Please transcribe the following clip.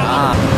啊